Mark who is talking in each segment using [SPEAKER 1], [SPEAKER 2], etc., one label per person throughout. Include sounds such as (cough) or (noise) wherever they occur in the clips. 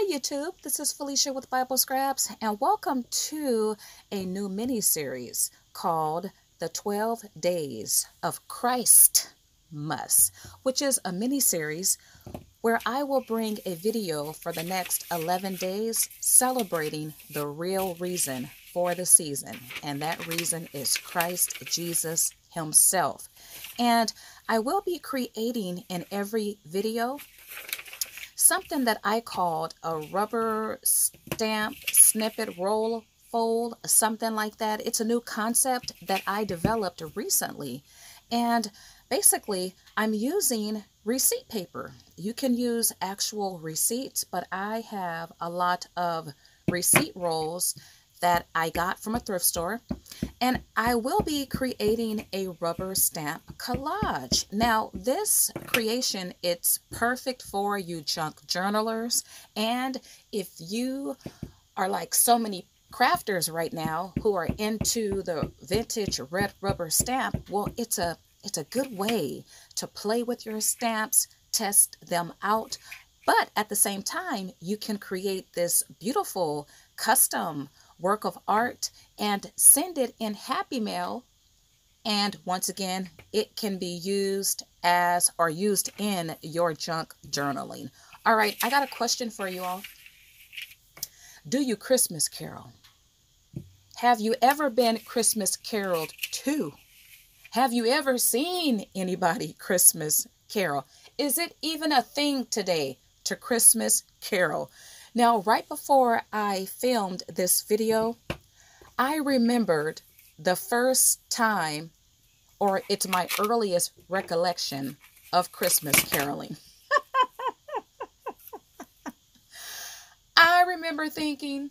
[SPEAKER 1] Hi YouTube, this is Felicia with Bible Scraps and welcome to a new mini series called The 12 Days of Christ Must, which is a mini series where I will bring a video for the next 11 days celebrating the real reason for the season, and that reason is Christ Jesus Himself. And I will be creating in every video something that I called a rubber stamp snippet roll fold, something like that. It's a new concept that I developed recently. And basically, I'm using receipt paper. You can use actual receipts, but I have a lot of receipt rolls that I got from a thrift store. And I will be creating a rubber stamp collage. Now, this creation, it's perfect for you junk journalers. And if you are like so many crafters right now who are into the vintage red rubber stamp, well, it's a it's a good way to play with your stamps, test them out, but at the same time, you can create this beautiful custom work of art and send it in Happy Mail. And once again, it can be used as or used in your junk journaling. All right, I got a question for you all. Do you Christmas carol? Have you ever been Christmas caroled to? Have you ever seen anybody Christmas carol? Is it even a thing today to Christmas carol? Now, right before I filmed this video, I remembered the first time, or it's my earliest recollection of Christmas caroling. (laughs) I remember thinking,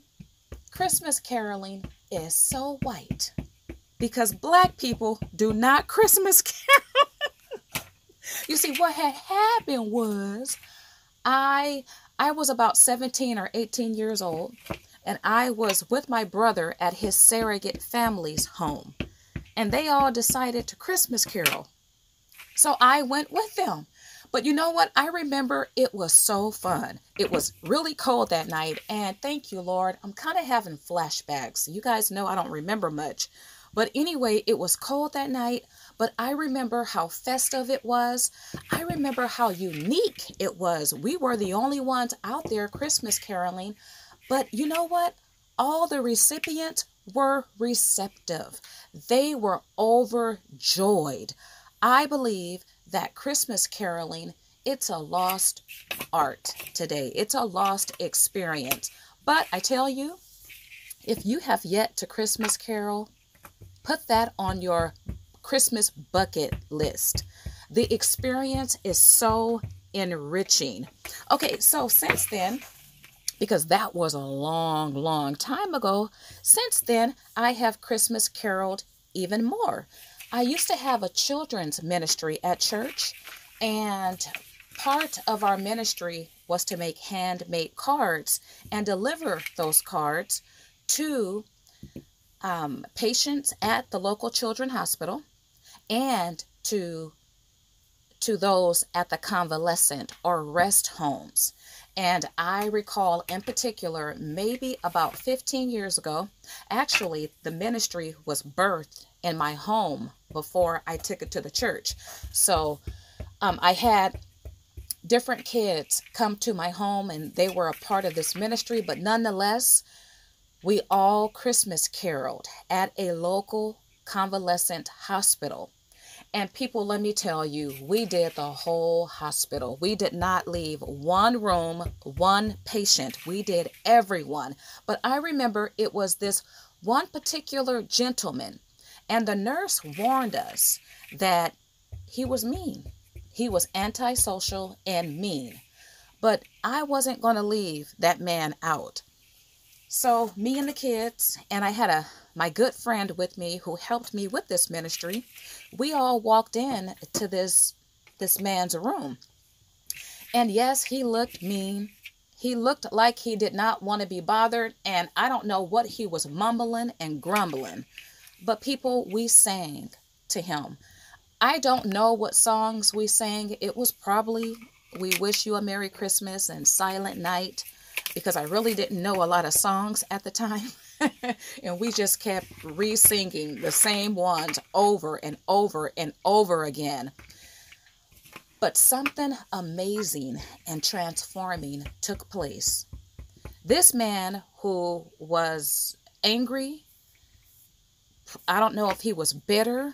[SPEAKER 1] Christmas caroling is so white because black people do not Christmas (laughs) carol. you see, what had happened was I I was about 17 or 18 years old, and I was with my brother at his surrogate family's home, and they all decided to Christmas carol. So I went with them. But you know what? I remember it was so fun. It was really cold that night, and thank you, Lord. I'm kind of having flashbacks. You guys know I don't remember much. But anyway, it was cold that night, but I remember how festive it was. I remember how unique it was. We were the only ones out there Christmas caroling. But you know what? All the recipients were receptive. They were overjoyed. I believe that Christmas caroling, it's a lost art today. It's a lost experience. But I tell you, if you have yet to Christmas carol, Put that on your Christmas bucket list. The experience is so enriching. Okay, so since then, because that was a long, long time ago, since then I have Christmas caroled even more. I used to have a children's ministry at church, and part of our ministry was to make handmade cards and deliver those cards to um, patients at the local children's hospital and to to those at the convalescent or rest homes. And I recall in particular, maybe about 15 years ago, actually, the ministry was birthed in my home before I took it to the church. So um, I had different kids come to my home and they were a part of this ministry, but nonetheless, we all Christmas caroled at a local convalescent hospital. And people, let me tell you, we did the whole hospital. We did not leave one room, one patient. We did everyone. But I remember it was this one particular gentleman, and the nurse warned us that he was mean. He was antisocial and mean. But I wasn't going to leave that man out. So me and the kids, and I had a my good friend with me who helped me with this ministry. We all walked in to this this man's room. And yes, he looked mean. He looked like he did not want to be bothered, and I don't know what he was mumbling and grumbling. But people, we sang to him. I don't know what songs we sang. It was probably We Wish You a Merry Christmas and Silent Night because I really didn't know a lot of songs at the time. (laughs) and we just kept re singing the same ones over and over and over again. But something amazing and transforming took place. This man who was angry, I don't know if he was bitter,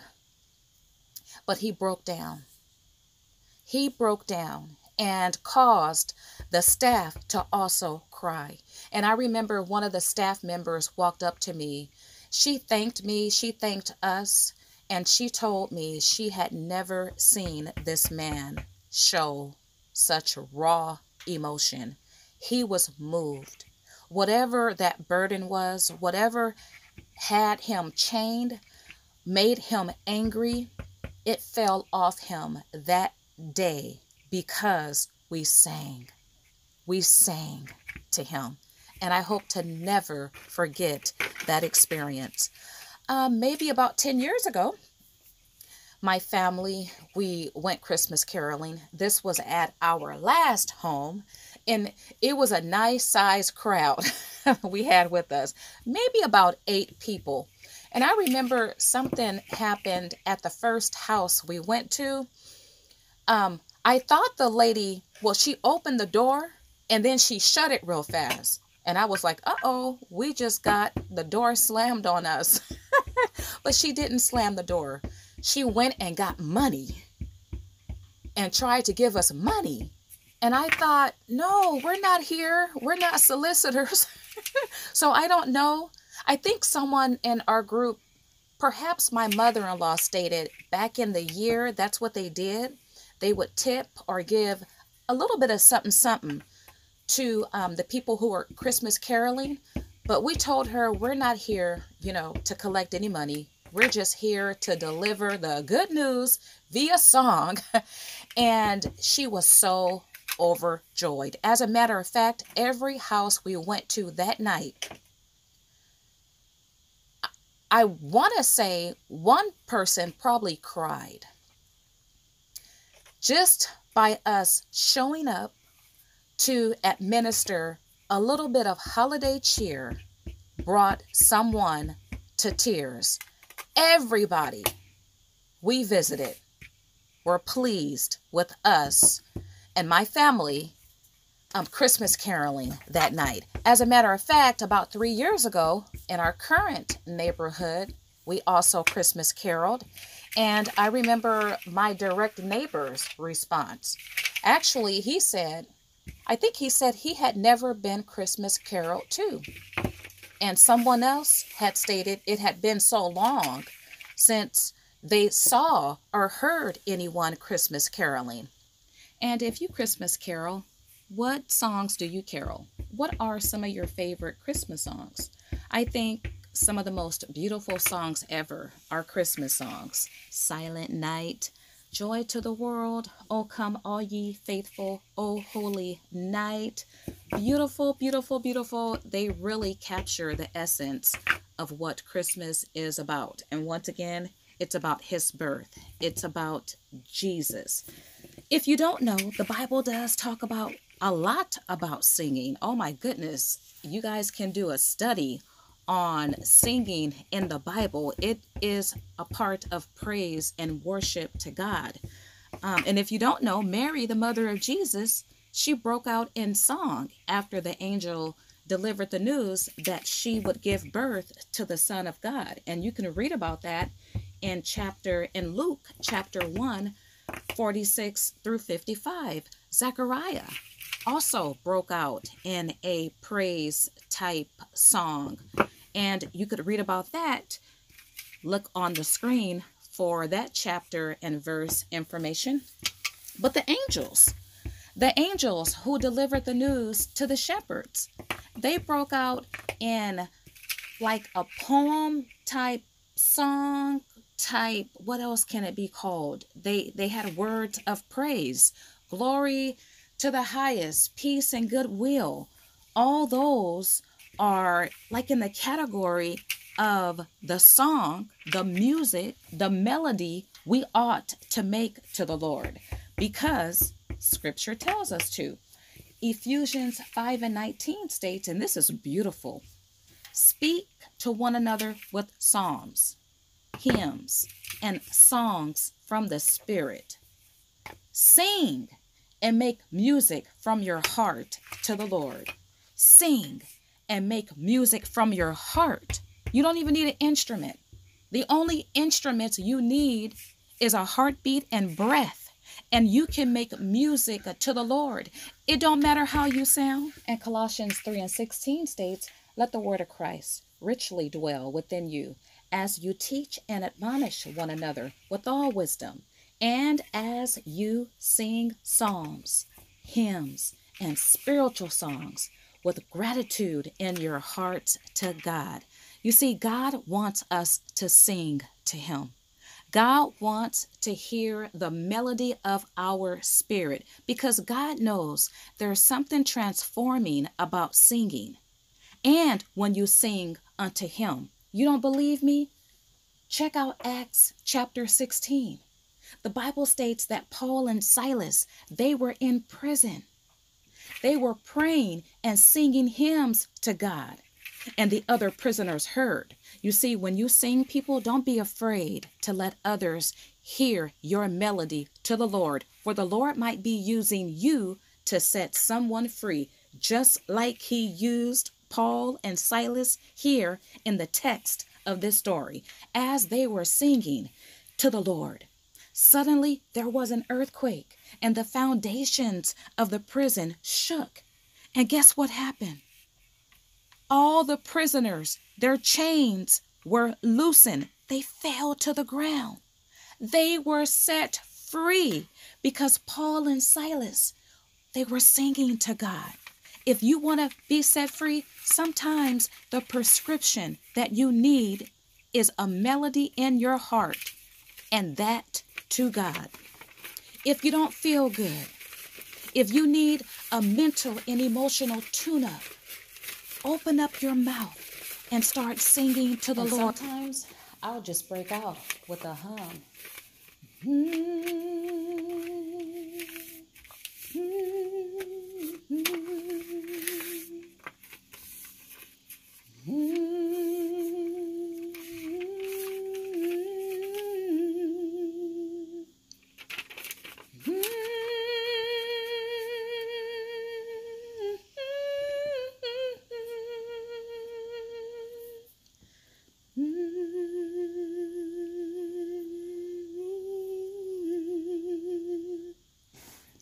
[SPEAKER 1] but he broke down. He broke down and caused the staff to also cry. And I remember one of the staff members walked up to me. She thanked me, she thanked us, and she told me she had never seen this man show such raw emotion. He was moved. Whatever that burden was, whatever had him chained, made him angry, it fell off him that day because we sang. We sang to him. And I hope to never forget that experience. Um, maybe about 10 years ago, my family, we went Christmas caroling. This was at our last home, and it was a nice sized crowd (laughs) we had with us, maybe about eight people. And I remember something happened at the first house we went to. Um, I thought the lady, well, she opened the door and then she shut it real fast. And I was like, uh oh, we just got the door slammed on us. (laughs) but she didn't slam the door. She went and got money and tried to give us money. And I thought, no, we're not here. We're not solicitors. (laughs) so I don't know. I think someone in our group, perhaps my mother in law, stated back in the year that's what they did. They would tip or give a little bit of something, something to um, the people who are Christmas caroling, but we told her we're not here, you know, to collect any money. We're just here to deliver the good news via song. (laughs) and she was so overjoyed. As a matter of fact, every house we went to that night, I want to say one person probably cried just by us showing up to administer a little bit of holiday cheer brought someone to tears. Everybody we visited were pleased with us and my family um, Christmas caroling that night. As a matter of fact, about three years ago in our current neighborhood, we also Christmas caroled. And I remember my direct neighbor's response. Actually, he said, I think he said he had never been Christmas carol too. And someone else had stated it had been so long since they saw or heard anyone Christmas caroling. And if you Christmas carol, what songs do you carol? What are some of your favorite Christmas songs? I think some of the most beautiful songs ever are Christmas songs. Silent Night, Joy to the world, O come all ye faithful, O holy night. Beautiful, beautiful, beautiful. They really capture the essence of what Christmas is about. And once again, it's about his birth. It's about Jesus. If you don't know, the Bible does talk about a lot about singing. Oh my goodness. You guys can do a study on singing in the Bible, it is a part of praise and worship to God. Um, and if you don't know, Mary, the mother of Jesus, she broke out in song after the angel delivered the news that she would give birth to the Son of God. And you can read about that in chapter in Luke chapter 1, 46 through 55. Zechariah also broke out in a praise type song and you could read about that. Look on the screen for that chapter and verse information. But the angels, the angels who delivered the news to the shepherds, they broke out in like a poem type song type what else can it be called they they had words of praise glory to the highest peace and goodwill all those are like in the category of the song, the music, the melody we ought to make to the Lord because scripture tells us to. Ephesians 5 and 19 states, and this is beautiful speak to one another with psalms, hymns, and songs from the Spirit. Sing and make music from your heart to the Lord. Sing and make music from your heart. You don't even need an instrument. The only instruments you need is a heartbeat and breath and you can make music to the Lord. It don't matter how you sound. And Colossians 3 and 16 states, Let the word of Christ richly dwell within you as you teach and admonish one another with all wisdom, and as you sing psalms, hymns, and spiritual songs with gratitude in your hearts to God. You see, God wants us to sing to Him. God wants to hear the melody of our spirit because God knows there's something transforming about singing. And when you sing unto Him, you don't believe me? Check out Acts chapter 16. The Bible states that Paul and Silas, they were in prison. They were praying and singing hymns to God and the other prisoners heard. You see, when you sing, people, don't be afraid to let others hear your melody to the Lord, for the Lord might be using you to set someone free, just like he used Paul and Silas here in the text of this story as they were singing to the Lord. Suddenly, there was an earthquake, and the foundations of the prison shook. And guess what happened? all the prisoners, their chains were loosened. They fell to the ground. They were set free because Paul and Silas, they were singing to God. If you want to be set free, sometimes the prescription that you need is a melody in your heart and that to God. If you don't feel good, if you need a mental and emotional tune up, open up your mouth and start singing to the and Lord. Sometimes I'll just break out with a hum.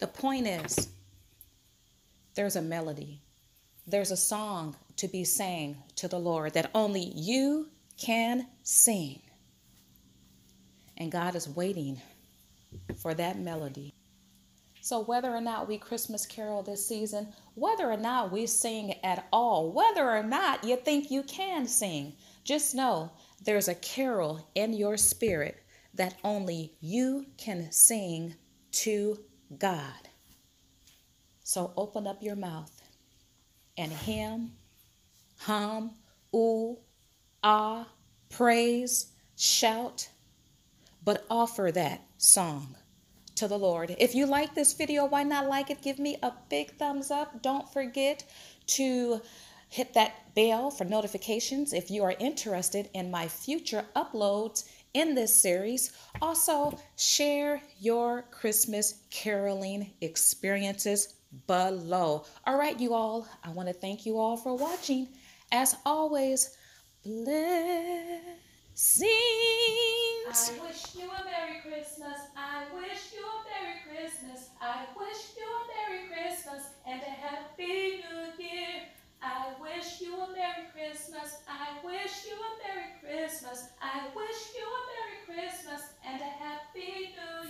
[SPEAKER 1] The point is, there's a melody, there's a song to be sang to the Lord that only you can sing. And God is waiting for that melody. So, whether or not we Christmas carol this season, whether or not we sing at all, whether or not you think you can sing, just know there's a carol in your spirit that only you can sing to God. So open up your mouth and hymn, hum, ooh, ah, praise, shout, but offer that song to the Lord. If you like this video, why not like it? Give me a big thumbs up. Don't forget to hit that bell for notifications if you are interested in my future uploads in this series. Also, share your Christmas caroling experiences below. All right, you all, I want to thank you all for watching. As always, blessings.
[SPEAKER 2] I wish you a Merry Christmas. I wish you a
[SPEAKER 1] Merry Christmas. I wish you a Merry Christmas and a Happy New Year. I wish you a Merry Christmas. I wish you a Merry Christmas. I wish you a Merry Christmas and a Happy New Year.